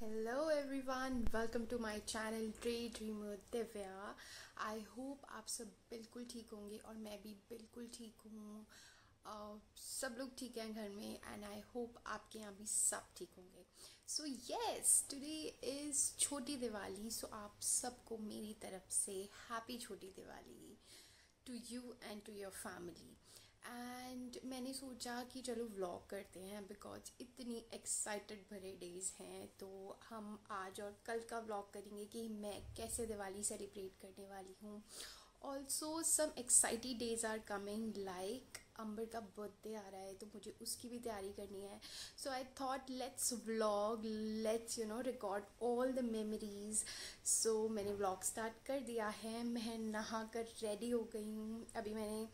Hello everyone welcome to my channel tray dreamer Divya I hope आप सब बिल्कुल ठीक होंगे और मैं भी बिल्कुल ठीक हूँ। uh, सब लोग ठीक हैं घर में एंड आई होप आपके यहाँ भी सब ठीक होंगे। सो येस टुडे इज़ छोटी दिवाली सो आप सबको मेरी तरफ़ से हैप्पी छोटी Diwali to you and to your family and मैंने सोचा कि चलो व्लॉग करते हैं बिकॉज़ इतनी एक्साइटेड भरे डेज़ हैं तो हम आज और कल का व्लॉग करेंगे कि मैं कैसे दिवाली सेलिब्रेट करने वाली हूँ। Also some excited days are coming like Ambar का बर्थडे आ रहा है तो मुझे उसकी भी तैयारी करनी है। So I thought let's vlog let's you know record all the memories so मैंने व्लॉग स्टार्ट कर दिया है। मैं नहा कर रेडी हो गई हूँ। अभी मैंने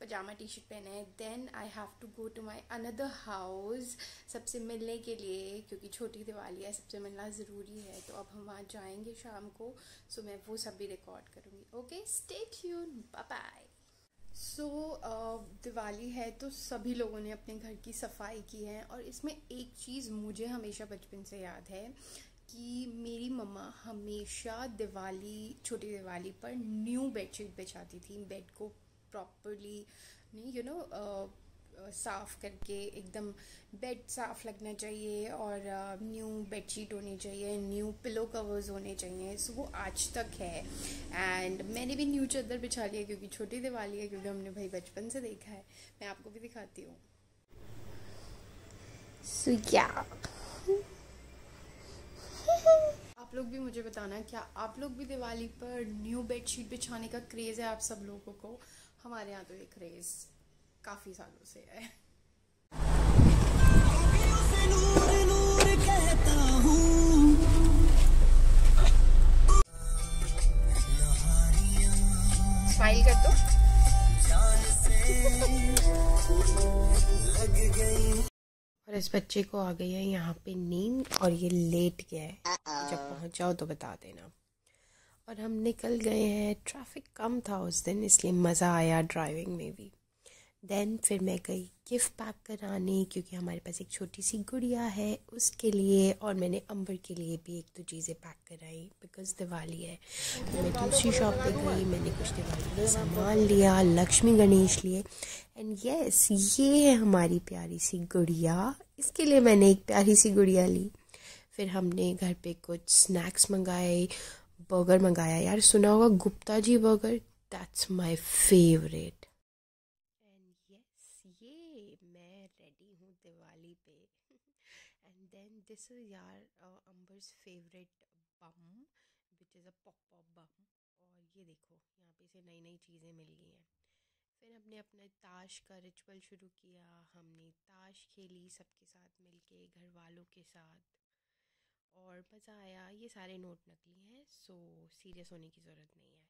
पजामा टी शर्ट पहना है। Then I have to go to my another house सबसे मिलने के लिए, क्योंकि छोटी दिवाली है, सबसे मिलना ज़रूरी है। तो अब हम वहाँ जाएँगे शाम को। सो so मैं वो सब भी रिकॉर्ड करूँगी। Okay stay tuned bye so so, uh, Diwali है तो सभी लोगों ने अपने घर की सफ़ाई की है और इसमें एक चीज़ मुझे हमेशा बचपन से याद है कि मेरी मम्मा हमेशा दिवाली छोटी दिवाली पर न्यू बेडशीट बिछाती थी बेड को प्रॉपरली यू नो साफ़ करके एकदम बेड साफ़ लगना चाहिए और न्यू बेडशीट होनी चाहिए, न्यू पिलो कवर्स होने चाहिए। सो वो आज तक है। एंड मैंने भी न्यू चादर बिछा लिया क्योंकि छोटी दिवाली है, क्योंकि हमने भाई बचपन से देखा है। मैं आपको भी दिखाती हूँ। सो yeah. आप लोग भी मुझे बताना, क्या आप लोग भी दिवाली पर न्यू बेडशीट बिछाने का क्रेज़ है आप सब लोगों को? हमारे यहाँ तो ये क्रेज़ काफ़ी सालों से है। स्माइल कर दो। और इस बच्चे को आ गई है यहाँ पे नींद और ये लेट गया है। जब पहुँच जाओ तो बता देना। और हम निकल गए हैं। ट्रैफ़िक कम था उस दिन इसलिए मज़ा आया ड्राइविंग में भी। देन फिर मैं गई गिफ्ट पैक कराने, क्योंकि हमारे पास एक छोटी सी गुड़िया है उसके लिए, और मैंने अंबर के लिए भी एक दो चीज़ें पैक कराई बिकॉज़ दिवाली है। तो मैं दूसरी शॉप पे गई, मैंने कुछ दिवाली का सामान लिया, लक्ष्मी गणेश लिए। एंड यस ये है हमारी प्यारी सी गुड़िया। इसके लिए मैंने एक प्यारी सी गुड़िया ली। फिर हमने घर पे कुछ स्नैक्स मंगाए बर्गर मंगाया। यार, सुना होगा Gupta ji burger that's my favourite and yes ये मैं रेडी हूँ दिवाली पे एंड देन दिस इज़ यार Ambar's favourite bomb which is a pop pop bomb और ये देखो, यहाँ पे से नई नई चीज़ें मिल गई हैं। फिर हमने अपना ताश का रिचुअल शुरू किया। हमने ताश खेली सबके साथ मिलके घर वालों के साथ। और मज़ा आया। ये सारे नोट नकली हैं सो सीरियस होने की ज़रूरत नहीं है।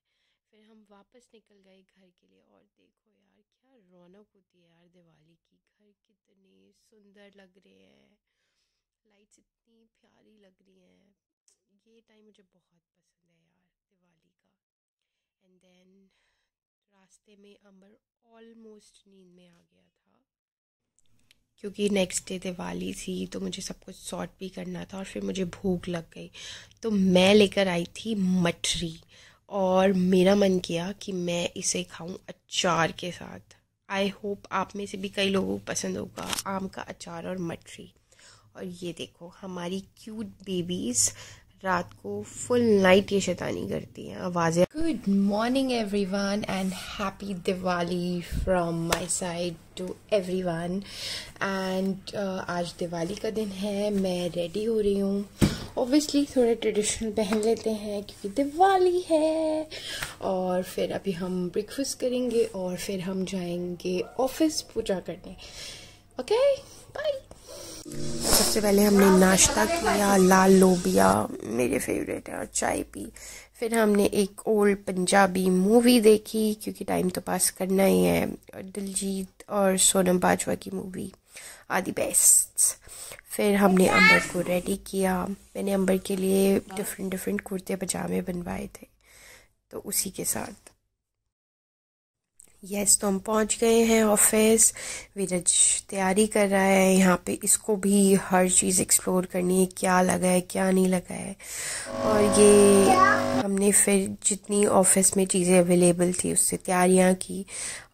फिर हम वापस निकल गए घर के लिए। और देखो यार, क्या रौनक होती है यार दिवाली की। घर कितने सुंदर लग रहे हैं। लाइट्स इतनी प्यारी लग रही हैं। ये टाइम मुझे बहुत पसंद है यार, दिवाली का। एंड देन रास्ते में अमर ऑलमोस्ट नींद में आ गया था। क्योंकि नेक्स्ट डे दिवाली थी तो मुझे सब कुछ सॉर्ट भी करना था और फिर मुझे भूख लग गई। तो मैं लेकर आई थी मठरी और मेरा मन किया कि मैं इसे खाऊं अचार के साथ। आई होप आप में से भी कई लोगों को पसंद होगा, आम का अचार और मठरी। और ये देखो, हमारी क्यूट बेबीज़ रात को फुल नाइट ये शैतानी करती हैं, आवाज़ें। Good morning everyone and happy Diwali from my side to everyone and आज दिवाली का दिन है, मैं रेडी हो रही हूँ। ओबियसली थोड़े ट्रेडिशनल पहन लेते हैं, क्योंकि दिवाली है। और फिर अभी हम ब्रेकफास्ट करेंगे और फिर हम जाएँगे ऑफ़िस पूजा करने। ओके बाय सबसे पहले हमने नाश्ता किया, लाल लोबिया, मेरे फेवरेट है, और चाय पी। फिर हमने एक ओल्ड पंजाबी मूवी देखी, क्योंकि टाइम तो पास करना ही है और दिलजीत और सोनम बाजवा की मूवी आदि बेस्ट फिर हमने अंबर को रेडी किया। मैंने अंबर के लिए डिफरेंट डिफरेंट कुर्ते पजामे बनवाए थे तो उसी के साथ। यस तो हम पहुँच गए हैं ऑफ़िस वीरज तैयारी कर रहा है, यहाँ पे इसको भी हर चीज़ एक्सप्लोर करनी है, क्या लगा है, क्या नहीं लगा है। और ये हमने फिर जितनी ऑफ़िस में चीज़ें अवेलेबल थी, उससे तैयारियाँ की।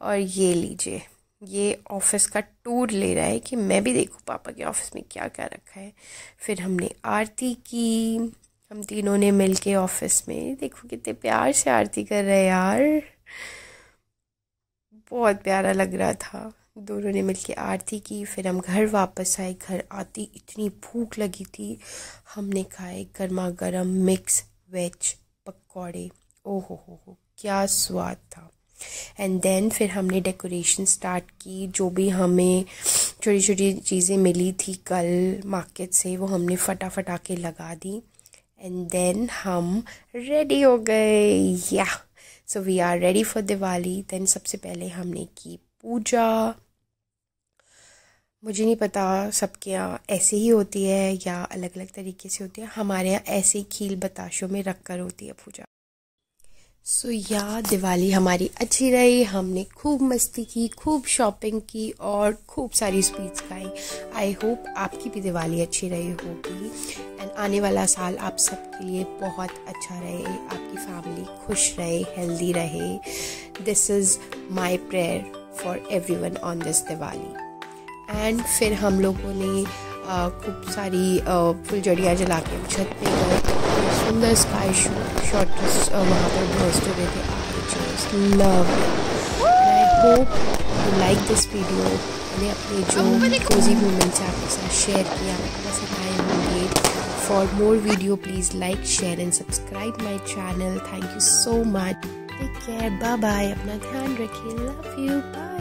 और ये लीजिए, ये ऑफ़िस का टूर ले रहा है कि मैं भी देखूँ पापा के ऑफ़िस में क्या क्या रखा है। फिर हमने आरती की, हम तीनों ने मिल के ऑफ़िस में, देखो कितने प्यार से आरती कर रहे हैं यार। बहुत प्यारा लग रहा था। दोनों ने मिलके आरती की, फिर हम घर वापस आए। घर आती इतनी भूख लगी थी। हमने खाए गर्मा गर्म मिक्स वेज पकौड़े। ओहो हो हो, क्या स्वाद था। एंड देन फिर हमने डेकोरेशन स्टार्ट की। जो भी हमें छोटी छोटी चीज़ें मिली थी कल मार्केट से, वो हमने फटाफट आके लगा दी। एंड देन हम रेडी हो गए। Yeah so we are ready for Diwali then सबसे पहले हमने की पूजा। मुझे नहीं पता सबके यहाँ ऐसे ही होती है या अलग अलग तरीके से होती है। हमारे यहाँ ऐसे ही खील बताशों में रख कर होती है पूजा। सो so, या दिवाली हमारी अच्छी रही। हमने खूब मस्ती की खूब शॉपिंग की और खूब सारी स्वीट्स खाई। आई होप आपकी भी दिवाली अच्छी रही होगी। आने वाला साल आप सबके लिए बहुत अच्छा रहे, आपकी फैमिली खुश रहे हेल्दी रहे। This is my prayer for everyone on this Diwali and फिर हम लोगों ने खूब सारी फुलझड़ियाँ जला के छत पे गए। सुंदर स्काई शॉट वहाँ पर पोस्ट हो रहे थे love I hope you like this video मैंने अपने जो कोजी मोमेंट्स आपके साथ शेयर किया। आपके आए होंगे। For more video please like share and subscribe my channel thank you so much take care bye bye अपना ध्यान रखिए. Love you bye